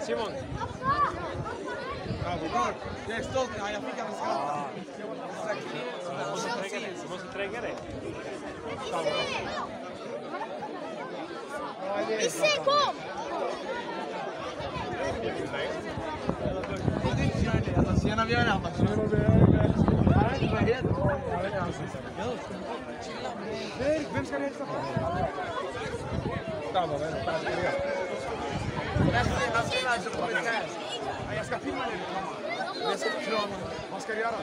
Simon. Bravo, Mark. Jag är stolt. Ja, jag fick honom skratta. Du måste tränga dig. Nisse, kom! Tjena Björn! Tjena Björn! Vad ska du göra?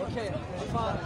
Okay, fine.